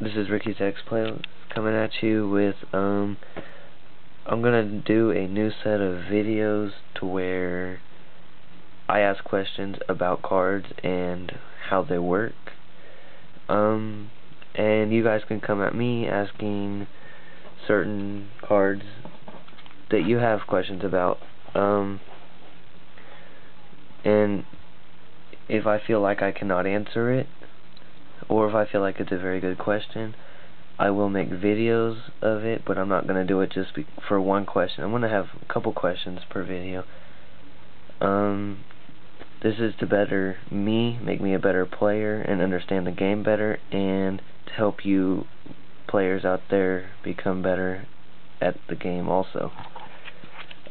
this is Ricky's X Play coming at you with um I'm gonna do a new set of videos to where I ask questions about cards and how they work. Um and you guys can come at me asking certain cards that you have questions about. Um and if I feel like I cannot answer it or if I feel like it's a very good question, I will make videos of it, but I'm not going to do it just for one question. I'm going to have a couple questions per video. Um, this is to better me, make me a better player, and understand the game better, and to help you players out there become better at the game also.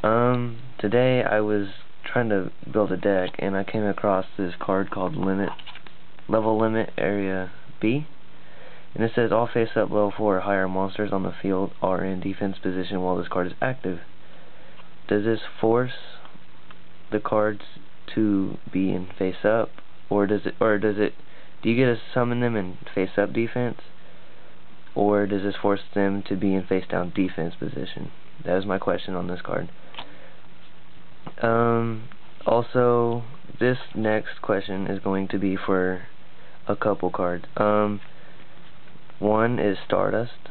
Um, today I was trying to build a deck, and I came across this card called Limit level limit area B. And it says all face up level 4 or higher monsters on the field are in defense position while this card is active. Does this force the cards to be in face up or does it or does it do you get to summon them in face up defense or does this force them to be in face down defense position? That is my question on this card. Um also this next question is going to be for a couple cards. Um, one is Stardust.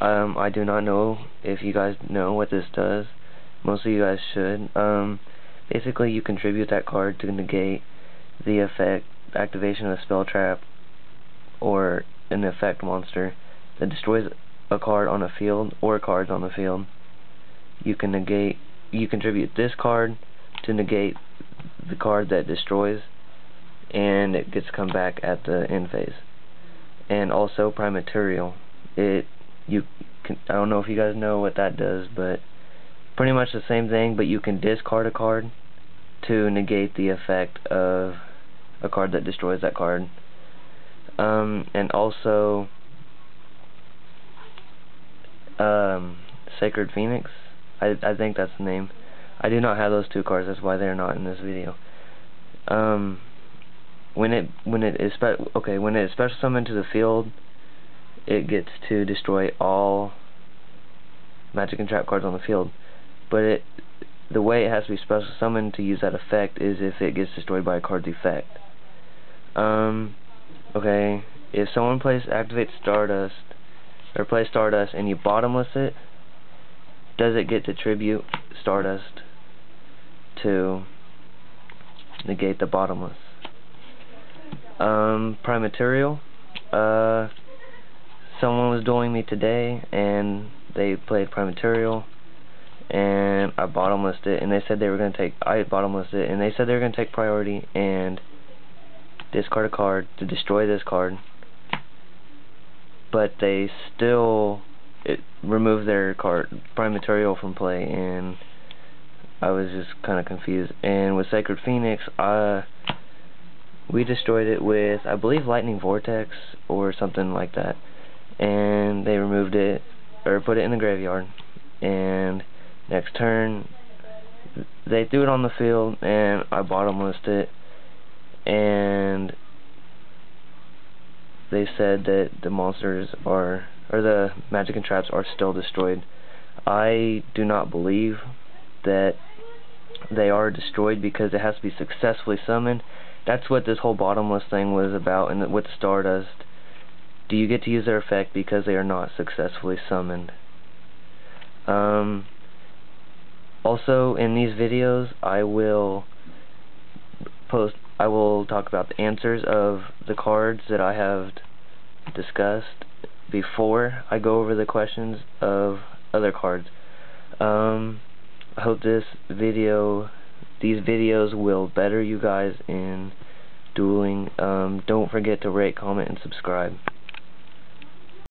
Um, I do not know if you guys know what this does. Most of you guys should. Um, basically, you contribute that card to negate the effect activation of a spell trap or an effect monster that destroys a card on a field or cards on the field. You can negate. You contribute this card to negate the card that destroys and it gets come back at the end phase. And also Prime Material. It you can I don't know if you guys know what that does, but pretty much the same thing, but you can discard a card to negate the effect of a card that destroys that card. Um, and also um, Sacred Phoenix. I I think that's the name. I do not have those two cards. That's why they're not in this video. Um, when it when it is okay when it is special summoned to the field, it gets to destroy all magic and trap cards on the field. But it the way it has to be special summoned to use that effect is if it gets destroyed by a card's effect. Um, okay, if someone plays activate Stardust or play Stardust and you bottomless it, does it get to tribute Stardust to negate the bottomless? Um, Prime Material. Uh, someone was dueling me today, and they played Prime Material, and I bottomlessed it, and they said they were going to take, I bottomlessed it, and they said they were going to take priority and discard a card to destroy this card, but they still it removed their card, Prime Material from play, and I was just kind of confused. And with Sacred Phoenix, I we destroyed it with, I believe, Lightning Vortex or something like that. And they removed it, or put it in the graveyard. And next turn, they threw it on the field, and I bottomlessed it. And they said that the monsters are, or the magic and traps are still destroyed. I do not believe that they are destroyed because it has to be successfully summoned that's what this whole bottomless thing was about and with Stardust. Do you get to use their effect because they are not successfully summoned? Um, also, in these videos, I will post, I will talk about the answers of the cards that I have discussed before I go over the questions of other cards. Um, I hope this video these videos will better you guys in dueling. Um, don't forget to rate, comment, and subscribe.